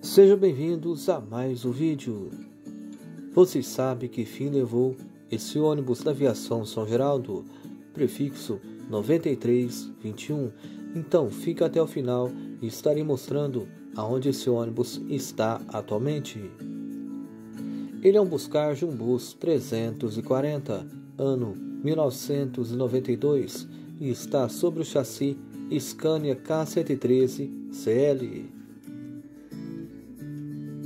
Sejam bem-vindos a mais um vídeo. Vocês sabem que fim levou esse ônibus da aviação São Geraldo, prefixo 9321. Então fica até o final e estarei mostrando aonde esse ônibus está atualmente. Ele é um Buscar Jumbus 340, ano 1992, e está sobre o chassi Scania K113 CL.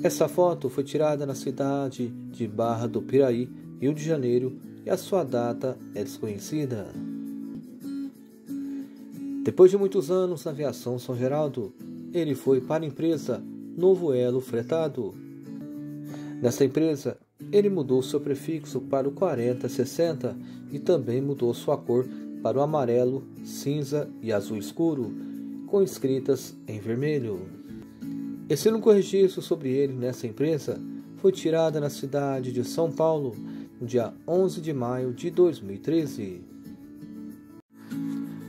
Essa foto foi tirada na cidade de Barra do Piraí, Rio de Janeiro, e a sua data é desconhecida. Depois de muitos anos na aviação São Geraldo, ele foi para a empresa Novo Elo Fretado. Nessa empresa, ele mudou seu prefixo para o 4060 e também mudou sua cor para o amarelo, cinza e azul escuro, com escritas em vermelho. Esse único registro sobre ele nessa empresa foi tirado na cidade de São Paulo no dia 11 de maio de 2013.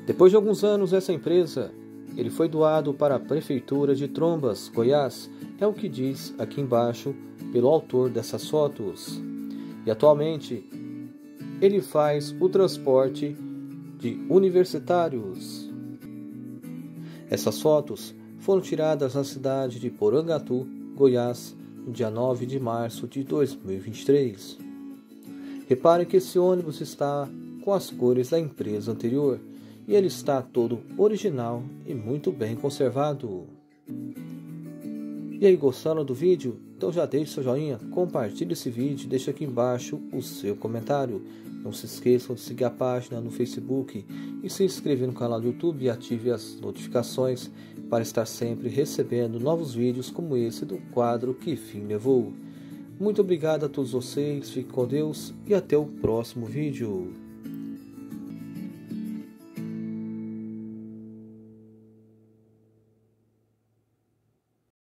Depois de alguns anos nessa empresa, ele foi doado para a Prefeitura de Trombas, Goiás, é o que diz aqui embaixo pelo autor dessas fotos. E atualmente ele faz o transporte de universitários. Essas fotos foram tiradas na cidade de Porangatu, Goiás, no dia 9 de março de 2023. Repare que esse ônibus está com as cores da empresa anterior e ele está todo original e muito bem conservado. E aí, gostaram do vídeo? Então já deixe seu joinha, compartilhe esse vídeo deixe aqui embaixo o seu comentário. Não se esqueçam de seguir a página no Facebook e se inscrever no canal do YouTube e ative as notificações para estar sempre recebendo novos vídeos como esse do quadro Que Fim Levou. Muito obrigado a todos vocês, fique com Deus e até o próximo vídeo.